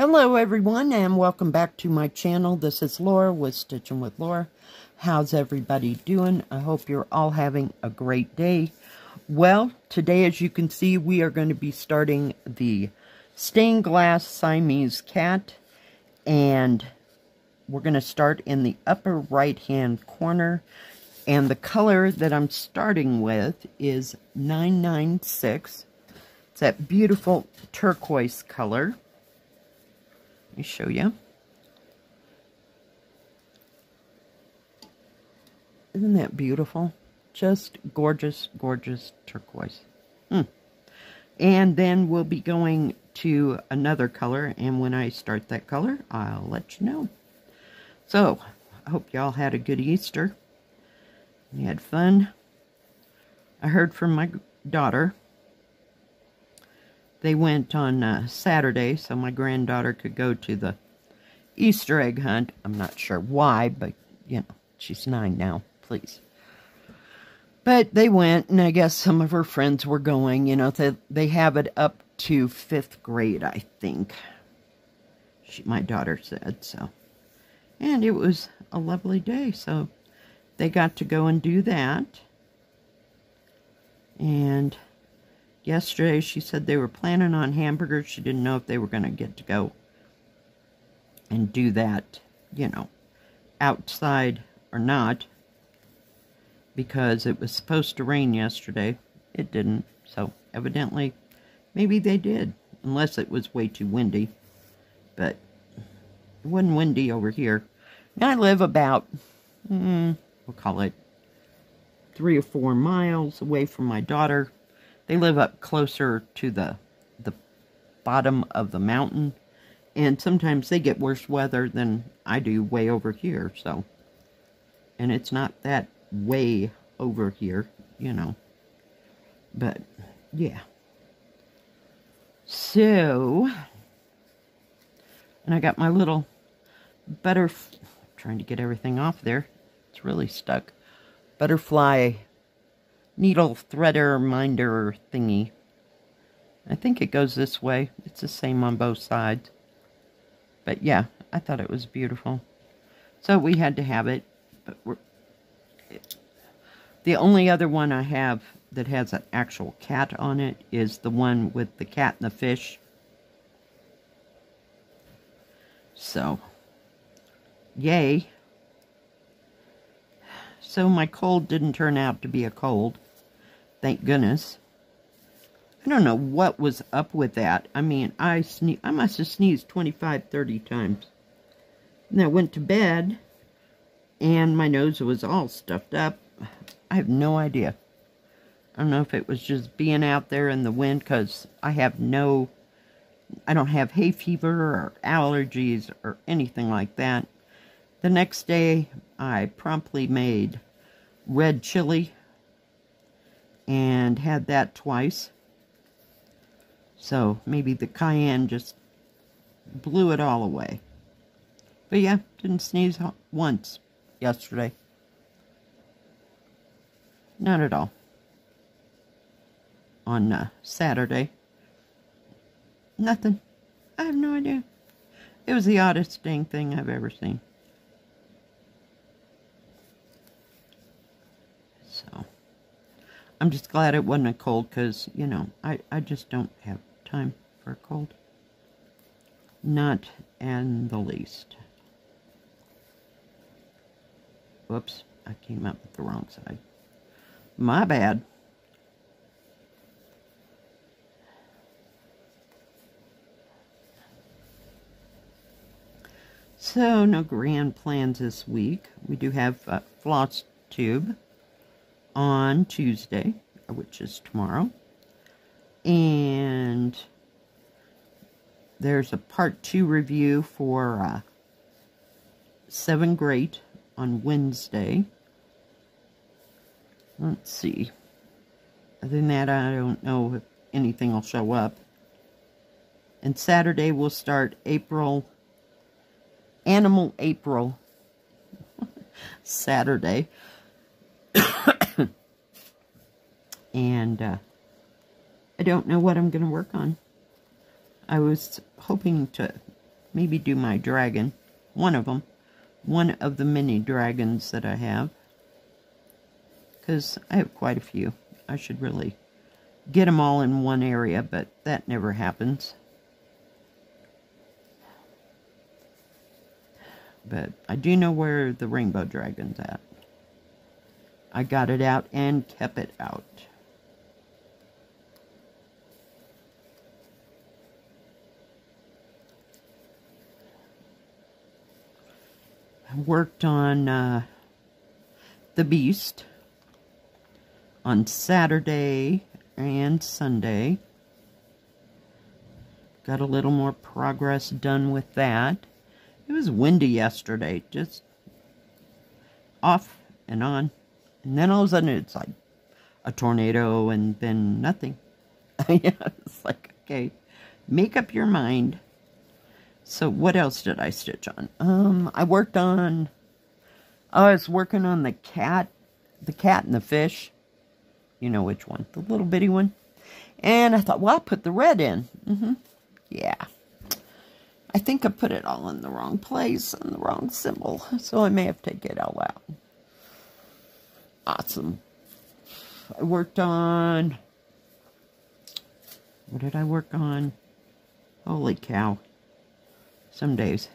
Hello everyone and welcome back to my channel. This is Lora with Stitching with Lora. How's everybody doing? I hope you're all having a great day. Well, today as you can see we are going to be starting the stained glass Siamese cat and we're going to start in the upper right hand corner and the color that I'm starting with is 996. It's that beautiful turquoise color. Let me show you. Isn't that beautiful? Just gorgeous, gorgeous turquoise. Hmm. And then we'll be going to another color, and when I start that color, I'll let you know. So, I hope y'all had a good Easter. You had fun. I heard from my daughter they went on uh, Saturday so my granddaughter could go to the Easter egg hunt. I'm not sure why, but, you know, she's nine now, please. But they went, and I guess some of her friends were going. You know, they, they have it up to fifth grade, I think. She, my daughter said, so. And it was a lovely day, so they got to go and do that. And Yesterday, she said they were planning on hamburgers. She didn't know if they were going to get to go and do that, you know, outside or not. Because it was supposed to rain yesterday. It didn't. So, evidently, maybe they did. Unless it was way too windy. But it wasn't windy over here. I live about, mm, we'll call it three or four miles away from my daughter they live up closer to the, the bottom of the mountain. And sometimes they get worse weather than I do way over here, so. And it's not that way over here, you know. But, yeah. So, and I got my little butter, trying to get everything off there. It's really stuck. Butterfly needle threader minder thingy. I think it goes this way. It's the same on both sides. But yeah, I thought it was beautiful. So we had to have it. But we're, it, the only other one I have that has an actual cat on it is the one with the cat and the fish. So, yay. So my cold didn't turn out to be a cold. Thank goodness. I don't know what was up with that. I mean, I sne I must have sneezed 25, 30 times. And I went to bed, and my nose was all stuffed up. I have no idea. I don't know if it was just being out there in the wind, because I have no, I don't have hay fever or allergies or anything like that. The next day, I promptly made red chili and had that twice. So maybe the cayenne just blew it all away. But yeah, didn't sneeze once yesterday. Not at all. On uh, Saturday. Nothing. I have no idea. It was the oddest dang thing I've ever seen. I'm just glad it wasn't a cold because, you know, I, I just don't have time for a cold. Not in the least. Whoops, I came up with the wrong side. My bad. So, no grand plans this week. We do have a floss tube on Tuesday, which is tomorrow. And there's a part two review for uh, Seven Great on Wednesday. Let's see. Other than that, I don't know if anything will show up. And Saturday we'll start April, Animal April, Saturday. And uh, I don't know what I'm going to work on. I was hoping to maybe do my dragon. One of them. One of the many dragons that I have. Because I have quite a few. I should really get them all in one area, but that never happens. But I do know where the rainbow dragon's at. I got it out and kept it out. Worked on uh, The Beast on Saturday and Sunday. Got a little more progress done with that. It was windy yesterday, just off and on. And then all of a sudden it's like a tornado and then nothing. yeah, it's like, okay, make up your mind. So what else did I stitch on? Um, I worked on, I was working on the cat, the cat and the fish. You know which one, the little bitty one. And I thought, well, I'll put the red in. Mm -hmm. Yeah. I think I put it all in the wrong place and the wrong symbol. So I may have to get it all out. Awesome. I worked on... What did I work on? Holy cow. Some days.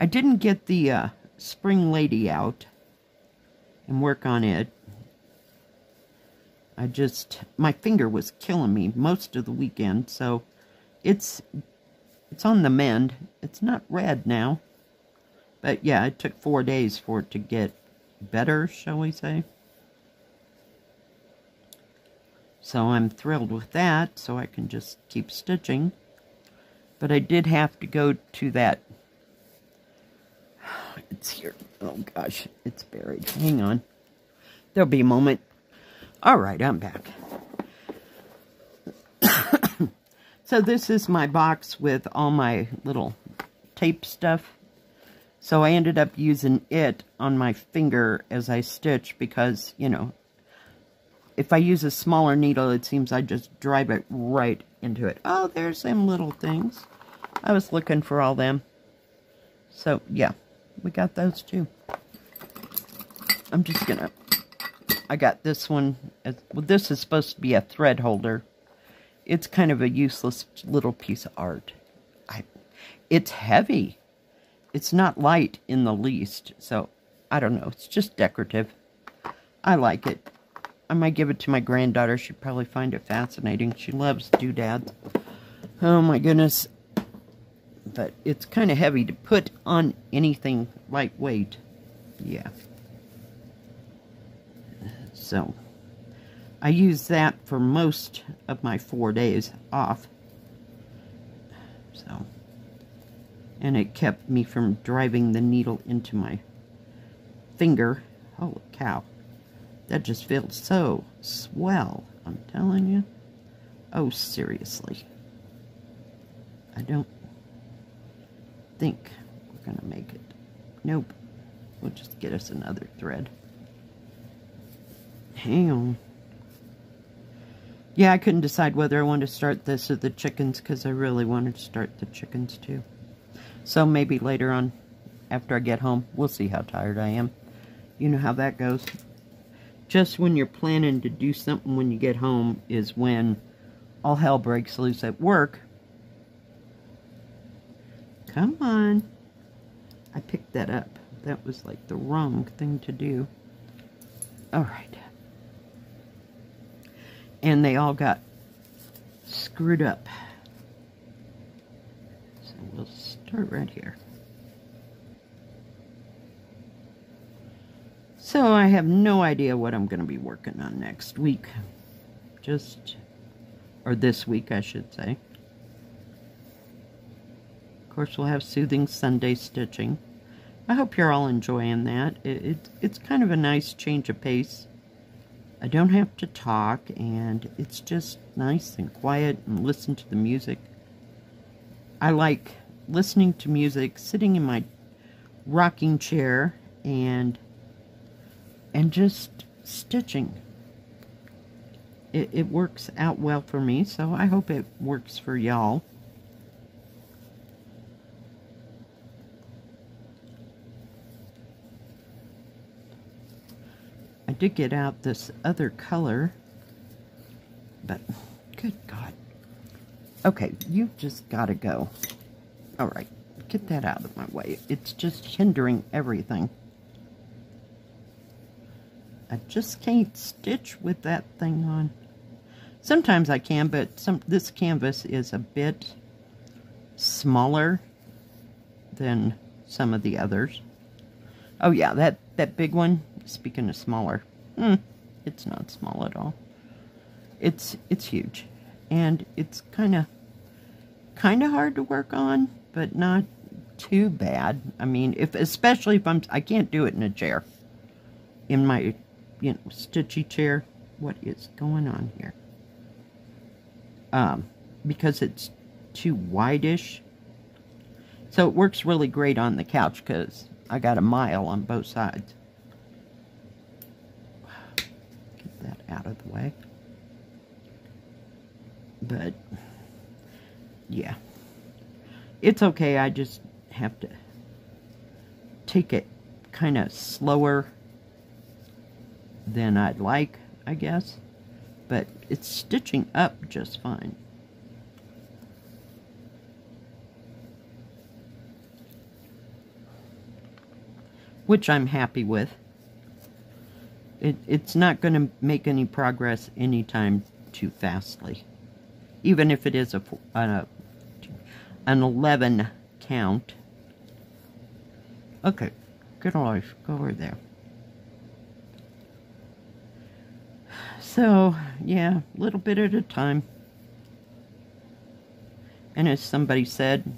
I didn't get the uh, Spring Lady out and work on it. I just, my finger was killing me most of the weekend, so it's it's on the mend. It's not red now. But yeah, it took four days for it to get better, shall we say. So I'm thrilled with that, so I can just keep stitching. But I did have to go to that. It's here. Oh gosh, it's buried. Hang on. There'll be a moment. All right, I'm back. So this is my box with all my little tape stuff. So I ended up using it on my finger as I stitch because, you know, if I use a smaller needle, it seems I just drive it right into it. Oh, there's them little things. I was looking for all them. So, yeah, we got those too. I'm just going to... I got this one. As, well, this is supposed to be a thread holder it's kind of a useless little piece of art. I, it's heavy. It's not light in the least, so I don't know. It's just decorative. I like it. I might give it to my granddaughter. She'd probably find it fascinating. She loves doodads. Oh my goodness. But it's kind of heavy to put on anything lightweight. Yeah. So... I use that for most of my four days off. So, and it kept me from driving the needle into my finger. Holy cow. That just feels so swell, I'm telling you. Oh, seriously. I don't think we're going to make it. Nope. We'll just get us another thread. Hang on. Yeah, I couldn't decide whether I wanted to start this or the chickens because I really wanted to start the chickens too. So maybe later on after I get home, we'll see how tired I am. You know how that goes. Just when you're planning to do something when you get home is when all hell breaks loose at work. Come on. I picked that up. That was like the wrong thing to do. All right and they all got screwed up. So we'll start right here. So I have no idea what I'm going to be working on next week. Just, or this week I should say. Of course we'll have Soothing Sunday stitching. I hope you're all enjoying that. It, it, it's kind of a nice change of pace. I don't have to talk, and it's just nice and quiet and listen to the music. I like listening to music, sitting in my rocking chair, and and just stitching. It, it works out well for me, so I hope it works for y'all. I did get out this other color, but good God. Okay, you've just got to go. All right, get that out of my way. It's just hindering everything. I just can't stitch with that thing on. Sometimes I can, but some this canvas is a bit smaller than some of the others. Oh yeah, that, that big one, speaking of smaller, hmm, it's not small at all. It's, it's huge. And it's kind of, kind of hard to work on, but not too bad. I mean, if, especially if I'm, I can't do it in a chair. In my, you know, stitchy chair. What is going on here? Um, because it's too wideish. So it works really great on the couch because I got a mile on both sides. Get that out of the way. But, yeah. It's okay. I just have to take it kind of slower than I'd like, I guess. But it's stitching up just fine. which I'm happy with. It, it's not going to make any progress anytime too fastly. Even if it is a, an 11 count. Okay, good life, go over there. So, yeah, a little bit at a time. And as somebody said,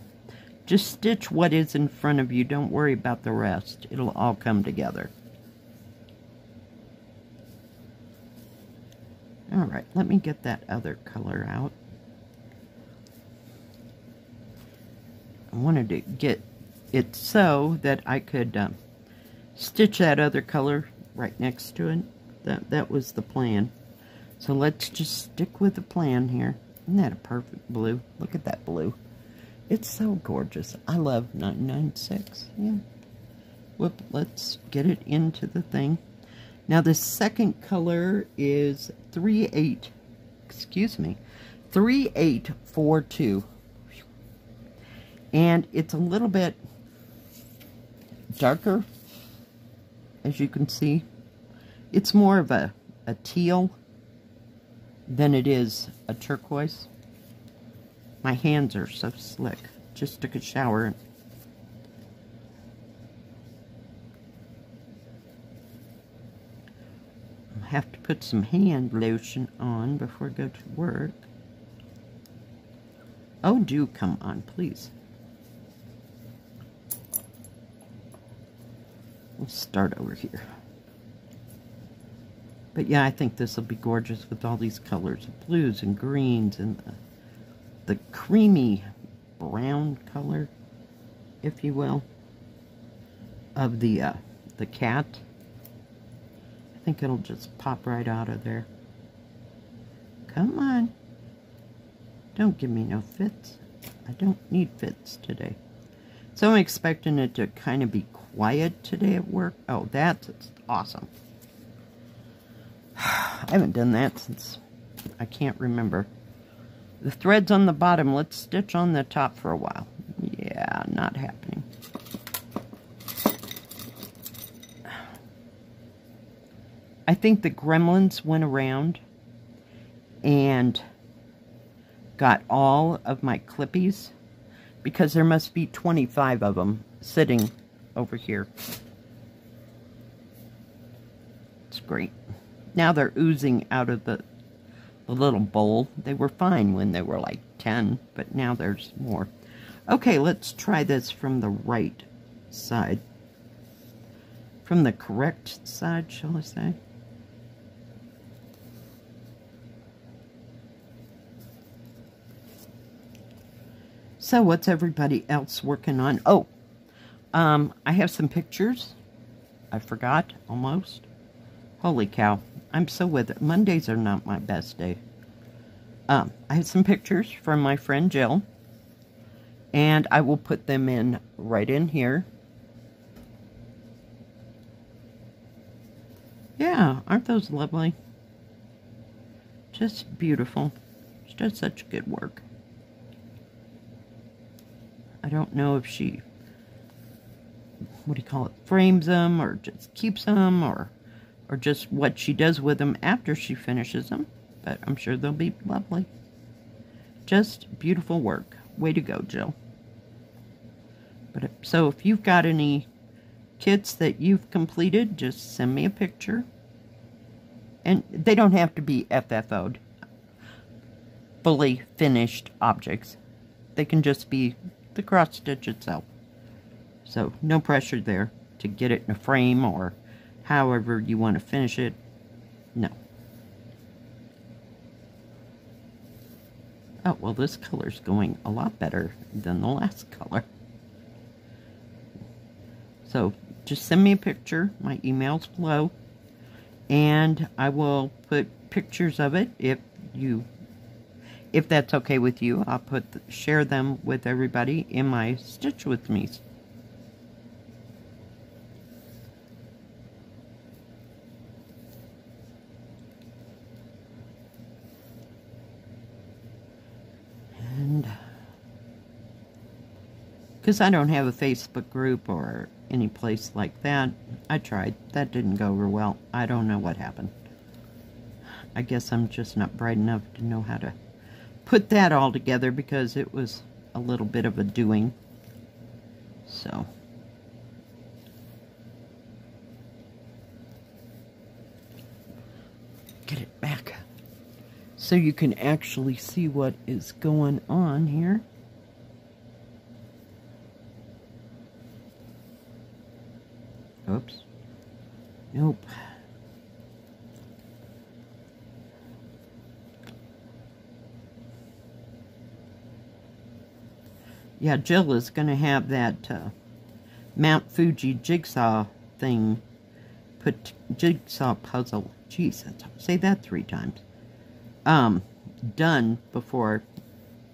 just stitch what is in front of you. Don't worry about the rest. It'll all come together. Alright, let me get that other color out. I wanted to get it so that I could um, stitch that other color right next to it. That, that was the plan. So let's just stick with the plan here. Isn't that a perfect blue? Look at that blue. It's so gorgeous. I love 996. Yeah. Whoop, let's get it into the thing. Now the second color is 38, excuse me, 3842. And it's a little bit darker, as you can see. It's more of a, a teal than it is a turquoise. My hands are so slick. Just took a shower. I have to put some hand lotion on before I go to work. Oh, do come on, please. We'll start over here. But yeah, I think this will be gorgeous with all these colors of blues and greens and the the creamy brown color, if you will, of the uh, the cat. I think it'll just pop right out of there. Come on. Don't give me no fits. I don't need fits today. So I'm expecting it to kind of be quiet today at work. Oh, that's awesome. I haven't done that since I can't remember. The thread's on the bottom. Let's stitch on the top for a while. Yeah, not happening. I think the gremlins went around and got all of my clippies because there must be 25 of them sitting over here. It's great. Now they're oozing out of the the little bowl. They were fine when they were like 10, but now there's more. Okay, let's try this from the right side. From the correct side, shall I say. So what's everybody else working on? Oh, um, I have some pictures. I forgot, almost. Holy cow. I'm so with it. Mondays are not my best day. Um, I have some pictures from my friend Jill. And I will put them in right in here. Yeah, aren't those lovely? Just beautiful. She does such good work. I don't know if she, what do you call it, frames them or just keeps them or, or just what she does with them after she finishes them. But I'm sure they'll be lovely. Just beautiful work. Way to go, Jill. But uh, so if you've got any kits that you've completed, just send me a picture. And they don't have to be FFO'd, fully finished objects. They can just be the cross stitch itself. So no pressure there to get it in a frame or however you want to finish it. No. Oh, well this color's going a lot better than the last color. So just send me a picture. My email's below. And I will put pictures of it if you if that's okay with you. I'll put share them with everybody in my Stitch With Me and because I don't have a Facebook group or any place like that. I tried. That didn't go over well. I don't know what happened. I guess I'm just not bright enough to know how to put that all together because it was a little bit of a doing. So. Get it back so you can actually see what is going on here. Oops. Nope. Yeah, Jill is going to have that uh, Mount Fuji jigsaw thing, put jigsaw puzzle, Jesus, say that three times, um, done before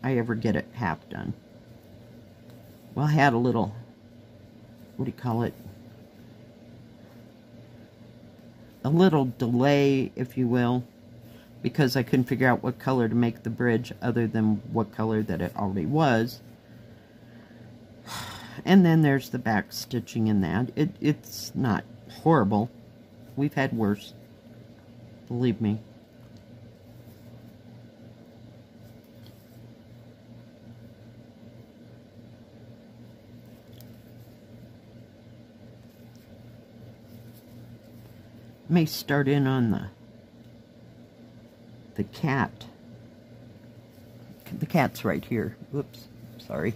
I ever get it half done. Well, I had a little, what do you call it, a little delay, if you will, because I couldn't figure out what color to make the bridge other than what color that it already was. And then there's the back stitching in that. It, it's not horrible. We've had worse. Believe me. May start in on the the cat. The cat's right here. Whoops, sorry.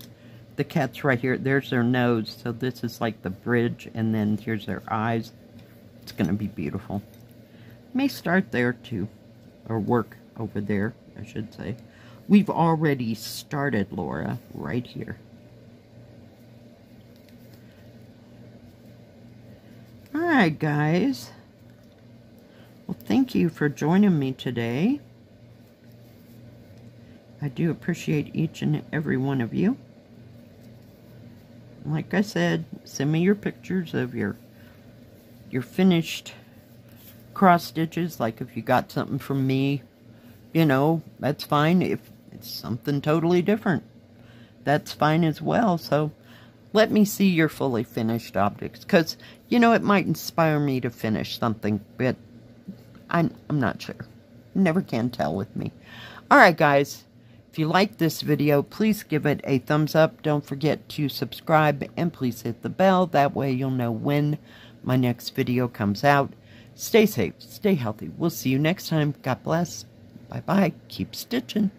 The cat's right here. There's their nose. So this is like the bridge, and then here's their eyes. It's going to be beautiful. May start there too, or work over there, I should say. We've already started, Lora, right here. All right, guys. Thank you for joining me today. I do appreciate each and every one of you. Like I said, send me your pictures of your your finished cross stitches. Like if you got something from me, you know, that's fine. If it's something totally different, that's fine as well. So let me see your fully finished objects because, you know, it might inspire me to finish something, but I'm, I'm not sure. Never can tell with me. Alright guys, if you like this video, please give it a thumbs up. Don't forget to subscribe and please hit the bell. That way you'll know when my next video comes out. Stay safe, stay healthy. We'll see you next time. God bless. Bye-bye. Keep stitching.